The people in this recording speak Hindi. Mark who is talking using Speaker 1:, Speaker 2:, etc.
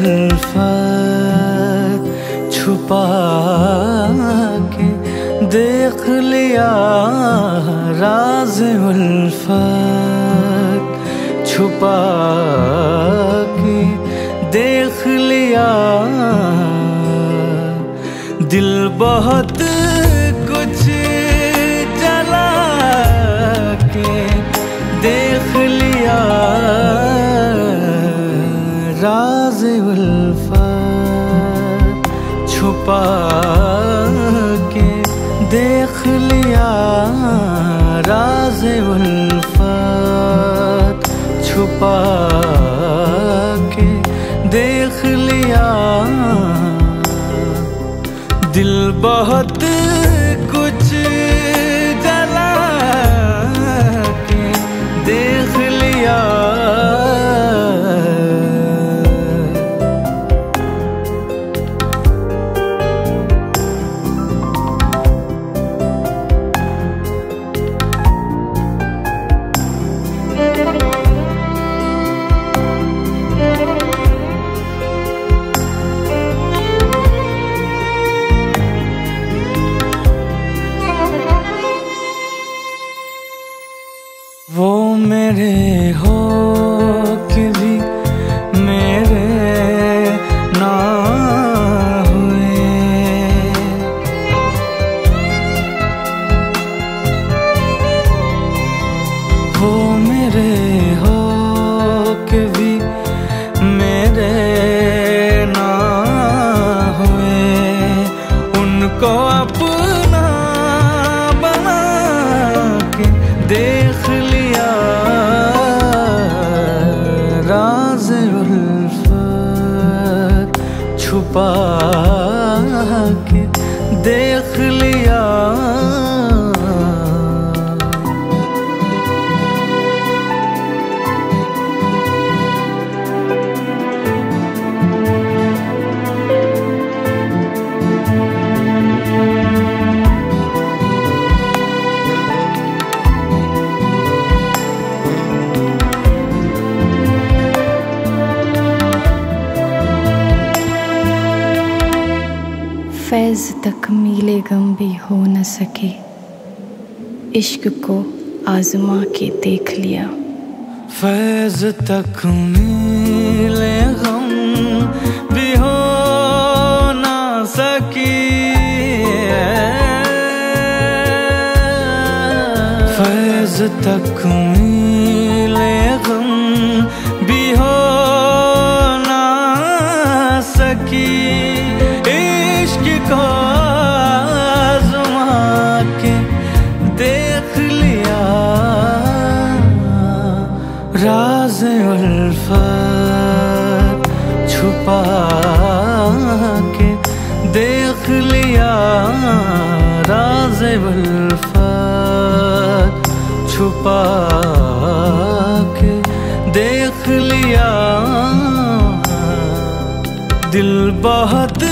Speaker 1: उल्फत छुपा के देख लिया राज उल्फत छुपा के देख लिया। दिल बहुत उल्फत छुपा के देख लिया राज उल्फत छुपा के देख लिया। दिल बहुत कुछ मेरे हो देख लिया
Speaker 2: फैज़ तक मीले गम भी हो न सके। इश्क को आजमा के देख लिया।
Speaker 1: फैज तक मीले हम भी हो ना सकी। फैज तक मिले हम भी हो ना सकी। को आजमा के देख लिया। राज उल्फत छुपा के देख लिया। राज उल्फत छुपा के देख लिया। दिल बहुत